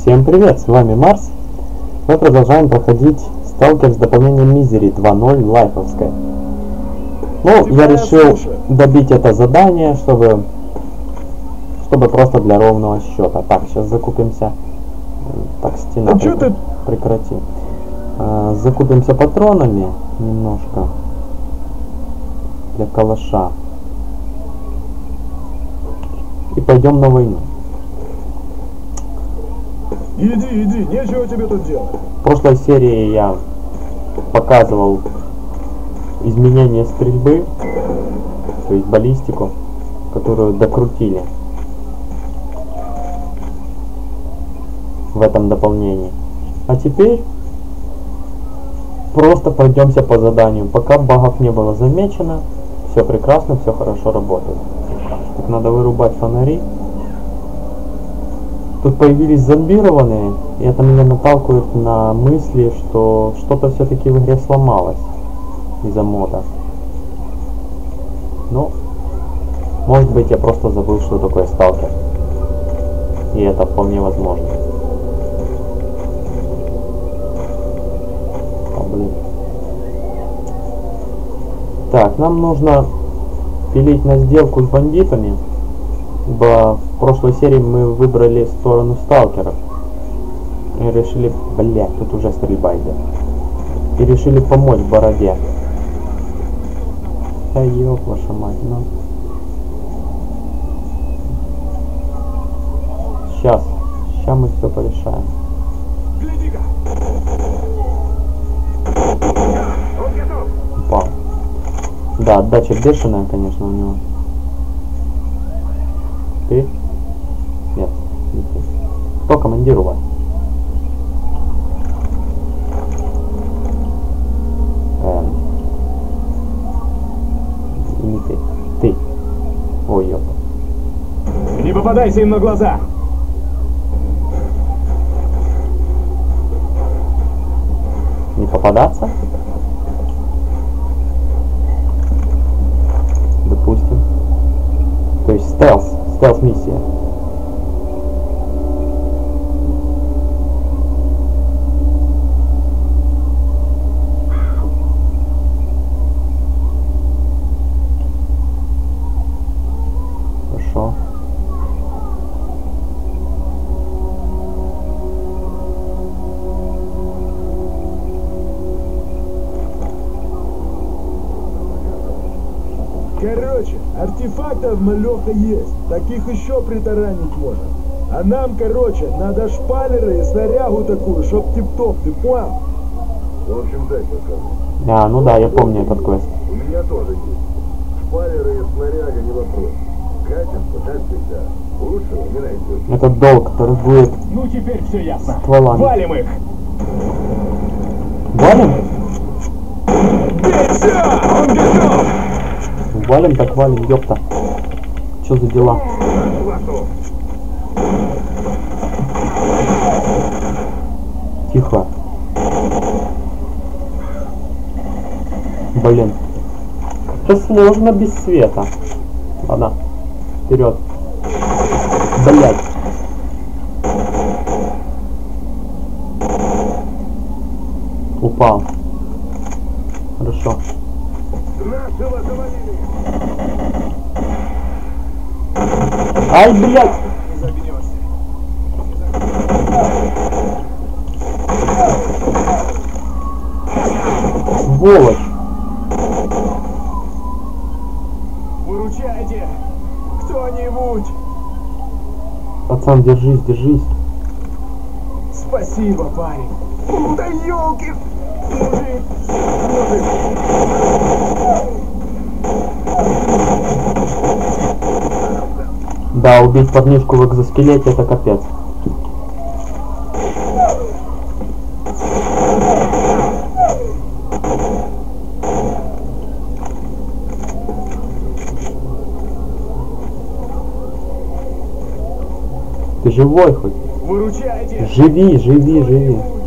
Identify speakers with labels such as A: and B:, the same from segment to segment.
A: Всем привет, с вами Марс. Мы продолжаем проходить сталкер с дополнением Misery 2.0 лайфовское. Ну,
B: Тебя
A: я решил
B: слушаю.
A: добить это задание, чтобы чтобы просто для ровного счета. Так, сейчас закупимся. Так, стена.
B: А чё
A: прек-
B: ты-
A: Прекрати. А, закупимся патронами немножко. Для калаша. И пойдем на войну.
B: Иди, иди, нечего тебе тут делать.
A: В прошлой серии я показывал изменение стрельбы, то есть баллистику, которую докрутили в этом дополнении. А теперь просто пройдемся по заданию. Пока багов не было замечено, все прекрасно, все хорошо работает. Так, надо вырубать фонари. Тут появились зомбированные, и это меня наталкивает на мысли, что что-то все-таки в игре сломалось из-за мода. Ну, может быть я просто забыл, что такое сталкер. И это вполне возможно. А, блин. Так, нам нужно пилить на сделку с бандитами. Ибо в прошлой серии мы выбрали сторону сталкеров. И решили... Блять, тут уже стрельба идет. И решили помочь бороде. Да ёб ваша мать, ну. Сейчас. Сейчас мы все порешаем. Упал. Да, отдача бешеная, конечно, у него. Ты? Нет, не ты. Кто командир у вас? Эм. Не ты. Ты. Ой, ёпта.
B: Не попадайся им на глаза.
A: Не попадаться? Допустим. То есть стелс. Стелс
B: артефактов малеха есть. Таких еще притаранить можно. А нам, короче, надо шпалеры и снарягу такую, чтоб тип-топ, ты понял?
C: В общем, дай покажу.
A: А, ну да, я помню этот квест.
C: У меня тоже есть. Шпалеры и снаряга не вопрос. Качество, как всегда. Лучшего не найдешь.
A: Этот долг торгует
B: Ну теперь все ясно.
A: стволами.
B: Валим их!
A: Валим?
B: Готов!
A: Валим так валим, ёпта. Чё за дела? Тихо. Блин. Это сложно без света. Ладно. Вперед. Блять. Упал. Хорошо.
C: Завалили.
A: Ай, блядь!
B: Не.
A: Сволочь!
B: Выручайте! Кто-нибудь!
A: Пацан, держись, держись.
B: Спасибо, парень. Да елки! Мужик! Мужик!
A: Да, убить парнишку в экзоскелете это капец. Ты живой хоть?
B: Выручайте!
A: Живи, живи, живи.
B: Кто-нибудь!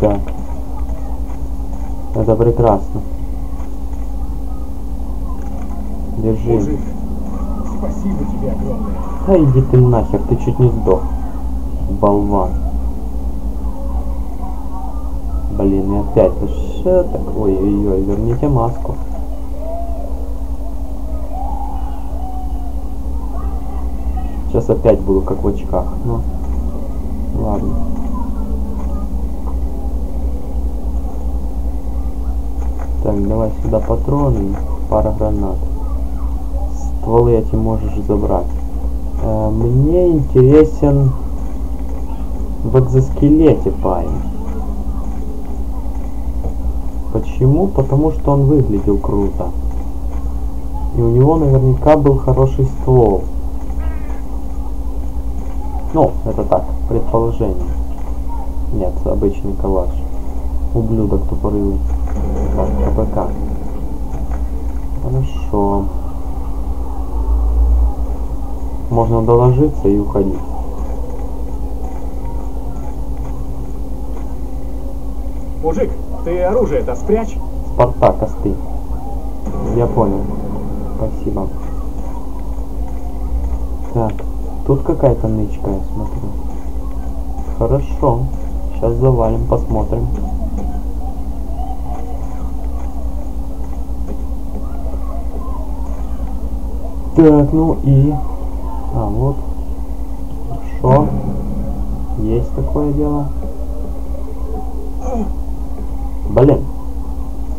A: Так. Это прекрасно. Держи.
B: Мужик, спасибо тебе огромное.
A: Да иди ты нахер, ты чуть не сдох. Болван. Блин, и опять. Ну что? Ой-ой-ой, верните маску. Сейчас опять буду как в очках. Ну, ладно. Так, давай сюда патроны, пара гранат. Стволы эти можешь забрать. Э, мне интересен в экзоскелете парень. Почему? Потому что он выглядел круто. И у него наверняка был хороший ствол. Ну, это так, предположение. Нет, обычный калаш. Ублюдок тупорылый. Так, КПК. Хорошо. Можно доложиться и уходить.
B: Мужик, ты оружие-то спрячь.
A: Спартак, остынь. Я понял. Спасибо. Так, тут какая-то нычка, я смотрю. Хорошо. Сейчас завалим, посмотрим. Так, ну и... А, вот. Хорошо. Есть такое дело. Блин.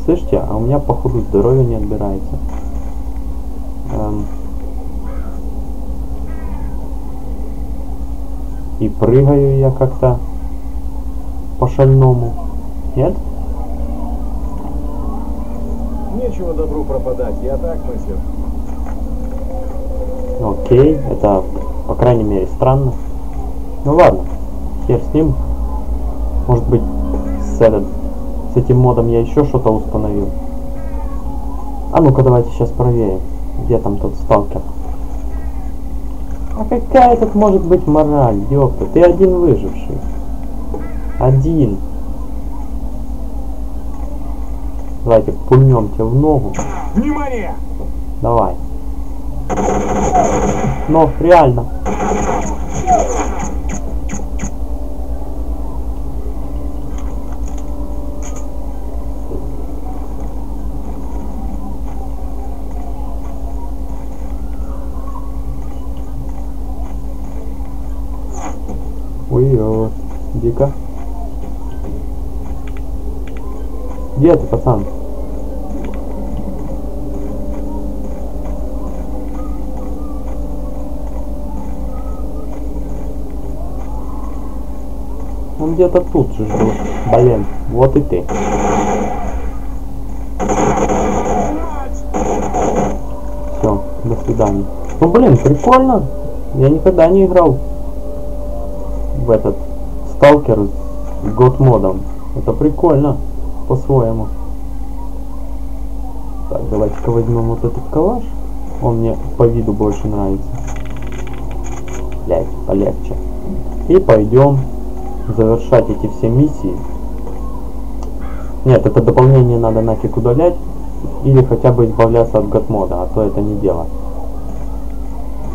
A: Слышите, а у меня походу здоровье не отбирается. Эм. И прыгаю я как-то по-шальному. Нет?
B: Нечего добру пропадать, я так мыслю.
A: Окей, это по крайней мере странно. Ну ладно, хер с ним. Может быть с, этот, с этим модом я еще что-то установил. А ну-ка давайте сейчас проверим, где там тот сталкер. А какая тут может быть мораль, ёпта, ты один выживший. Один. Давайте пульнем тебя в ногу.
B: Внимание!
A: Давай. Но, реально. Ой-ой, дико. Где ты, пацан? Он где-то тут же. Блин, вот и ты. Все, до свидания. Ну блин, прикольно. Я никогда не играл в этот сталкер с год модом. Это прикольно, по-своему. Так, давайте-ка возьмем вот этот калаш. Он мне по виду больше нравится. Блять, полегче. И пойдем завершать эти все миссии. Нет, это дополнение надо нафиг удалять. Или хотя бы избавляться от готмода, а то это не дело.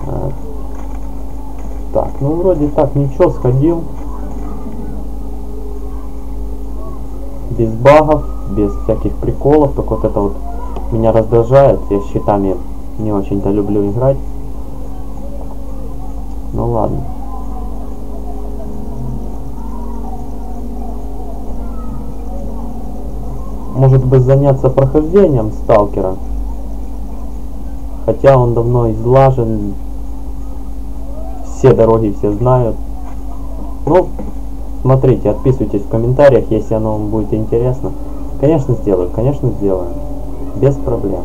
A: А, Так, ну вроде так ничего, сходил. Без багов, без всяких приколов, только вот это вот меня раздражает. Я с щитами не очень-то люблю играть. Ну ладно. Может быть заняться прохождением сталкера. Хотя он давно излажен. Все дороги все знают. Ну, смотрите, отписывайтесь в комментариях, если оно вам будет интересно. Конечно сделаю, конечно сделаю. Без проблем.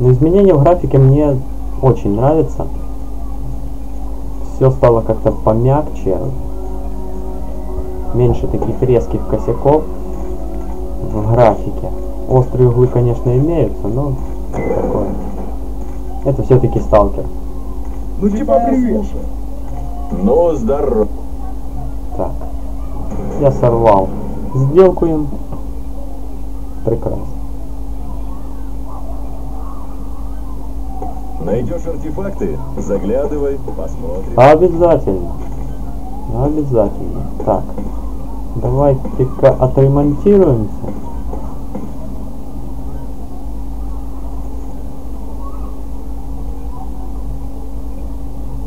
A: Но изменения в графике мне очень нравится. Все стало как-то помягче. Меньше таких резких косяков в графике. Острые углы, конечно, имеются, но такое. Это все-таки сталкер.
B: Ну типа привет.
C: Ну, здорово.
A: Так. Я сорвал сделку им. Прекрасно.
C: Найдешь артефакты? Заглядывай, посмотрим.
A: Обязательно. Обязательно. Так. Давайте-ка отремонтируемся.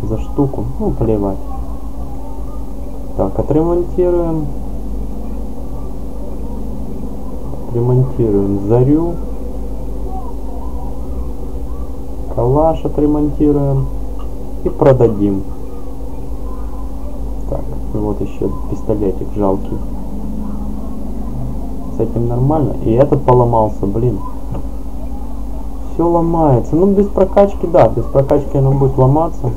A: За штуку. Ну, плевать. Так, отремонтируем. Отремонтируем зарю. Калаш отремонтируем. И продадим. Так, и вот еще пистолетик жалкий. С этим нормально. И этот поломался, блин. Все ломается. Ну, без прокачки, да, без прокачки оно будет ломаться.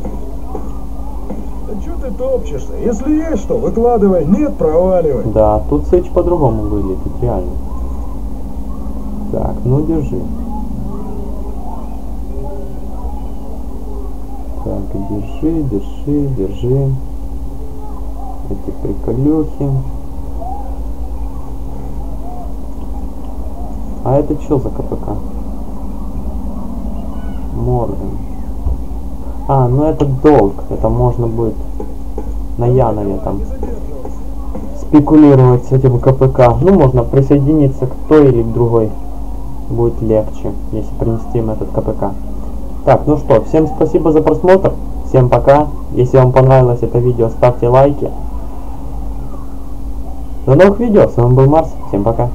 B: Да что ты топчешься? Если есть что, выкладывай. Нет, проваливай.
A: Да, тут Сэч по-другому выглядит, реально. Так, ну держи. Так, держи, держи, держи. Эти приколюхи. А это что за КПК? Морган. А, ну это долг. Это можно будет на Янове там спекулировать с этим КПК. Ну, можно присоединиться к той или к другой. Будет легче, если принести им этот КПК. Так, ну что, всем спасибо за просмотр. Всем пока. Если вам понравилось это видео, ставьте лайки. До новых видео. С вами был Марс. Всем пока.